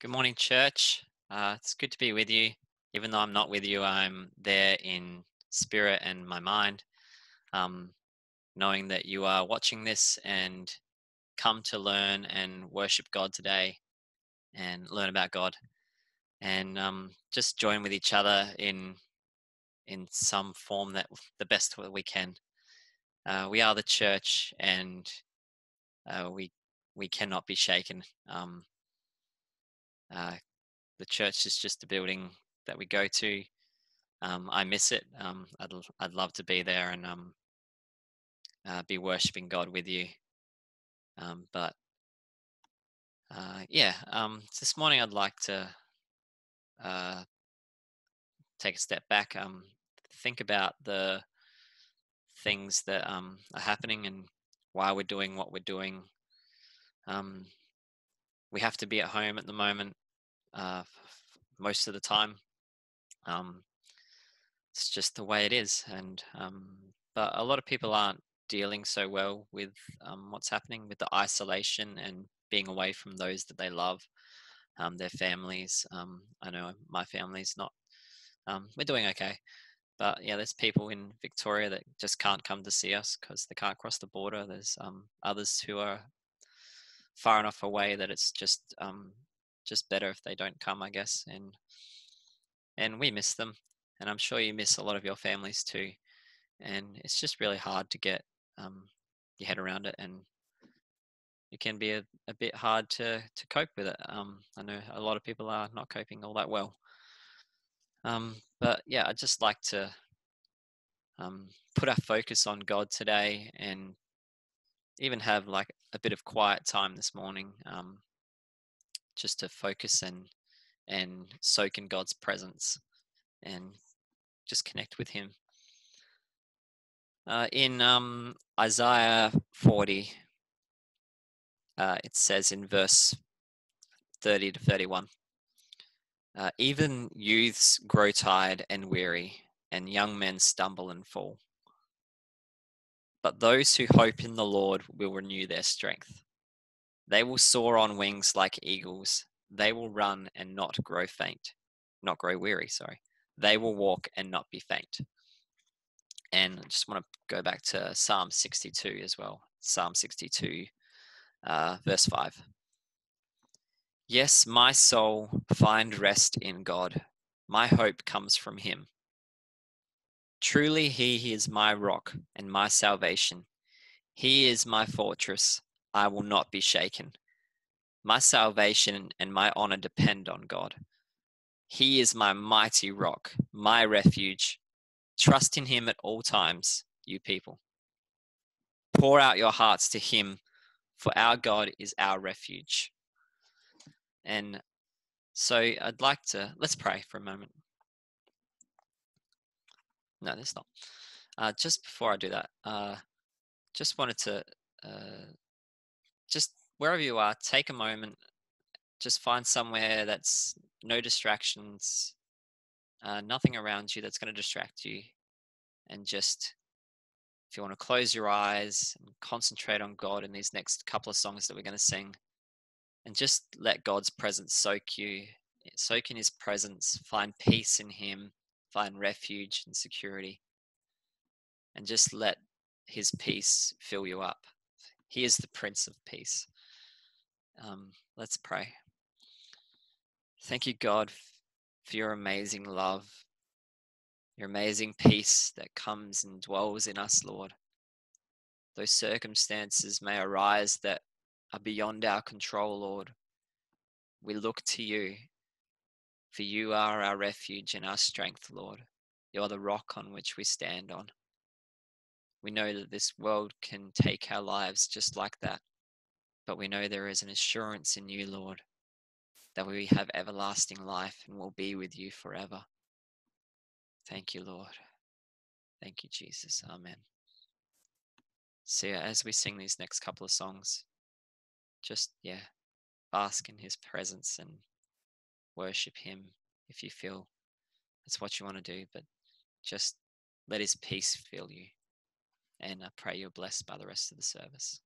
Good morning, church. Uh, it's good to be with you. Even though I'm not with you, I'm there in spirit and my mind, um, knowing that you are watching this and come to learn and worship God today and learn about God and um, just join with each other in in some form that the best that we can. Uh, we are the church, and uh, we we cannot be shaken. Um, uh, the church is just a building that we go to. Um, I miss it. Um, I'd I'd love to be there and um, uh, be worshiping God with you. Um, but uh, yeah, um, this morning I'd like to uh, take a step back, um, think about the things that are happening and why we're doing what we're doing. We have to be at home at the moment uh, most of the time. Um, it's just the way it is, and um, but a lot of people aren't dealing so well with um, what's happening with the isolation and being away from those that they love, um, their families. Um, I know my family's not. Um, we're doing okay, but yeah, there's people in Victoria that just can't come to see us because they can't cross the border. There's others who are far enough away that it's just um, just better if they don't come, I guess. And and we miss them, and I'm sure you miss a lot of your families too. And it's just really hard to get um, your head around it, and it can be a, a bit hard to to cope with it. Um, I know a lot of people are not coping all that well. Um, but yeah, I'd just like to um, put our focus on God today and even have like a bit of quiet time this morning um, just to focus and and soak in God's presence and just connect with Him. Uh, in um, Isaiah 40, uh, it says in verse 30 to 31 uh, Even youths grow tired and weary, and young men stumble and fall. But those who hope in the Lord will renew their strength. They will soar on wings like eagles. They will run and not grow faint, not grow weary, sorry. They will walk and not be faint. And I just want to go back to Psalm 62 as well. Psalm 62, uh, verse 5. Yes, my soul, find rest in God. My hope comes from him. Truly, he is my rock and my salvation. He is my fortress. I will not be shaken. My salvation and my honor depend on God. He is my mighty rock, my refuge. Trust in him at all times, you people. Pour out your hearts to him, for our God is our refuge. And so I'd like to, let's pray for a moment. No, that's not. Uh, just before I do that, uh, just wanted to uh, just wherever you are, take a moment, just find somewhere that's no distractions, uh, nothing around you that's going to distract you, and just if you want to close your eyes and concentrate on God in these next couple of songs that we're going to sing, and just let God's presence soak you, soak in His presence, find peace in Him, find refuge and security, and just let His peace fill you up. He is the Prince of Peace. Um, let's pray. Thank you, God, for your amazing love, your amazing peace that comes and dwells in us, Lord. Those circumstances may arise that are beyond our control, Lord. We look to you, for you are our refuge and our strength, Lord. You are the rock on which we stand on. We know that this world can take our lives just like that, but we know there is an assurance in you, Lord, that we have everlasting life and will be with you forever. Thank you, Lord. Thank you, Jesus. Amen. So, yeah, as we sing these next couple of songs, just, yeah, bask in his presence and worship him if you feel that's what you want to do, but just let his peace fill you and I pray you're blessed by the rest of the service.